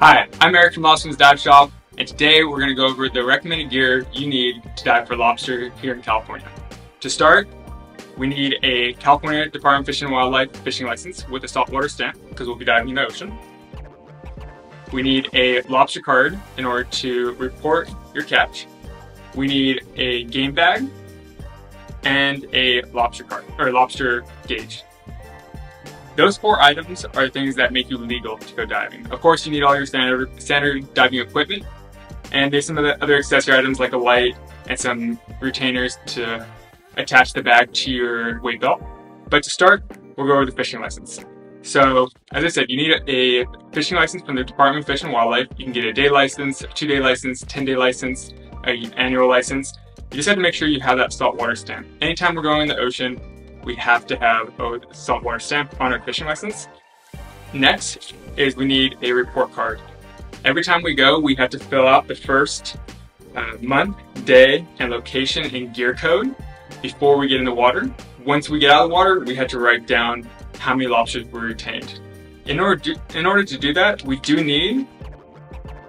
Hi, I'm Eric from Lost Winds Dive Shop, and today we're going to go over the recommended gear you need to dive for lobster here in California. To start, we need a California Department of Fish and Wildlife fishing license with a saltwater stamp, because we'll be diving in the ocean. We need a lobster card in order to report your catch. We need a game bag and a lobster card, or lobster gauge. Those four items are things that make you legal to go diving. Of course, you need all your standard, standard diving equipment, and there's some of the other accessory items like a light and some retainers to attach the bag to your weight belt. But to start, we'll go over the fishing license. So, as I said, you need a, fishing license from the Department of Fish and Wildlife. You can get a day license, a two-day license, 10-day license, an annual license. You just have to make sure you have that saltwater stamp. Anytime we're going in the ocean, we have to have a saltwater stamp on our fishing license. Next is we need a report card. Every time we go, we have to fill out the first uh, month, day, and location in gear code before we get in the water. Once we get out of the water, we have to write down how many lobsters were retained. In order, in order to do that, we do need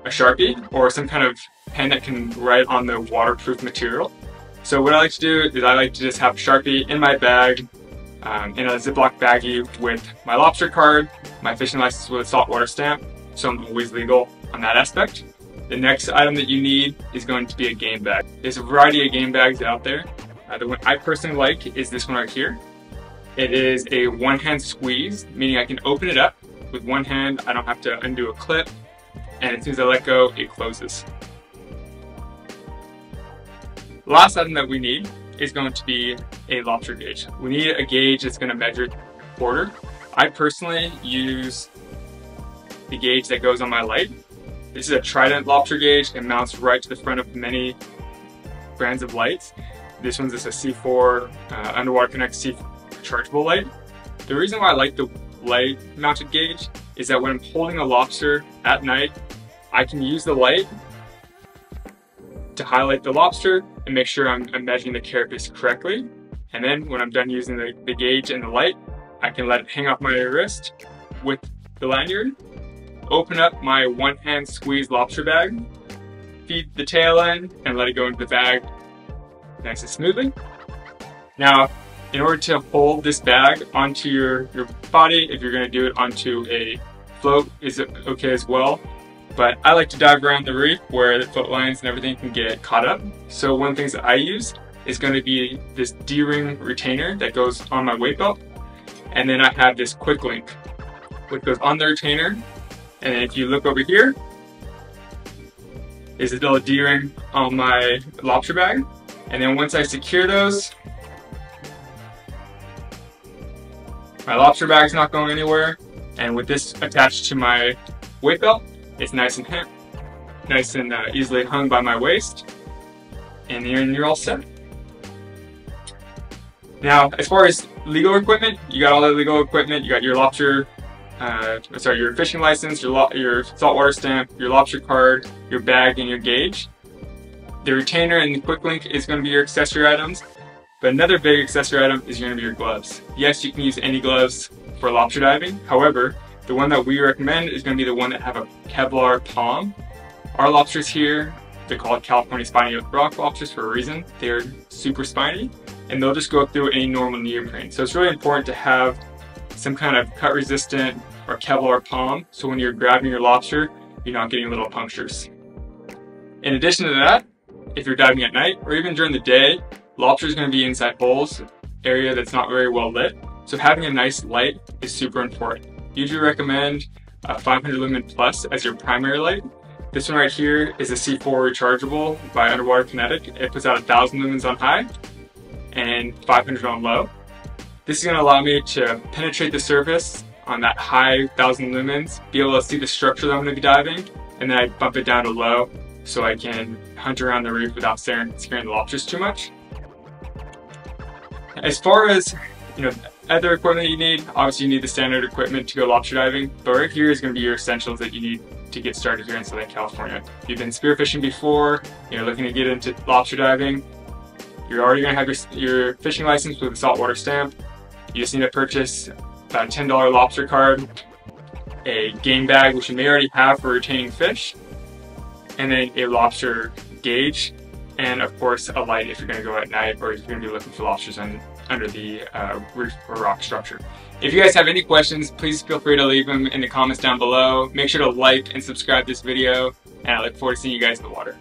a Sharpie or some kind of pen that can write on the waterproof material. So what I like to do is I like to just have Sharpie in my bag, um, in a Ziploc baggie with my lobster card, my fishing license with a saltwater stamp, so I'm always legal on that aspect. The next item that you need is going to be a game bag. There's a variety of game bags out there. Uh, the one I personally like is this one right here. It is a one-hand squeeze, meaning I can open it up with one hand. I don't have to undo a clip. And as soon as I let go, it closes. Last item that we need is going to be a lobster gauge. We need a gauge that's going to measure quarter. I personally use the gauge that goes on my light. This is a Trident lobster gauge. It mounts right to the front of many brands of lights. This one's just a C4 uh, Underwater Kinetics C4 rechargeable light. The reason why I like the light mounted gauge is that when I'm holding a lobster at night, I can use the light to highlight the lobster and make sure I'm, I'm measuring the carapace correctly. And then when I'm done using the, the gauge and the light, I can let it hang off my wrist with the lanyard, open up my one hand squeeze lobster bag, feed the tail in, and let it go into the bag nice and smoothly. Now, in order to hold this bag onto your, your body, if you're gonna do it onto a float, is it okay as well. But I like to dive around the reef where the float lines and everything can get caught up. So one of the things that I use is going to be this D-ring retainer that goes on my weight belt. And then I have this quick link, which goes on the retainer. And if you look over here, is a little D-ring on my lobster bag. And then once I secure those, my lobster bag's not going anywhere. And with this attached to my weight belt, it's nice and nice and uh, easily hung by my waist. And you're, and you're all set. Now, as far as legal equipment, you got all the legal equipment. You got your lobster, uh, sorry, your fishing license, your, your saltwater stamp, your lobster card, your bag, and your gauge. The retainer and the quick link is going to be your accessory items. But another big accessory item is going to be your gloves. Yes, you can use any gloves for lobster diving. However, the one that we recommend is going to be the one that have a Kevlar palm. Our lobsters here, they're called California spiny rock lobsters for a reason. They're super spiny and they'll just go through any normal neoprene. So it's really important to have some kind of cut resistant or Kevlar palm so when you're grabbing your lobster, you're not getting little punctures. In addition to that, if you're diving at night or even during the day, lobster is going to be inside holes, area that's not very well lit. So having a nice light is super important usually recommend a 500 lumen plus as your primary light. This one right here is a C4 rechargeable by Underwater Kinetic. It puts out 1000 lumens on high and 500 on low. This is going to allow me to penetrate the surface on that high 1000 lumens, be able to see the structure that I'm going to be diving, and then I bump it down to low so I can hunt around the reef without scaring, scaring the lobsters too much. As far as you know, other equipment that you need, obviously you need the standard equipment to go lobster diving, but right here is going to be your essentials that you need to get started here in Southern California. If you've been spearfishing before, you're looking to get into lobster diving, you're already going to have your, your fishing license with a saltwater stamp. You just need to purchase about a $10 lobster card. a game bag, which you may already have for retaining fish, and then a lobster gauge, and of course a light if you're going to go at night or if you're going to be looking for lobsters under the uh, reef or rock structure. If you guys have any questions, please feel free to leave them in the comments down below. Make sure to like and subscribe this video, and I look forward to seeing you guys in the water.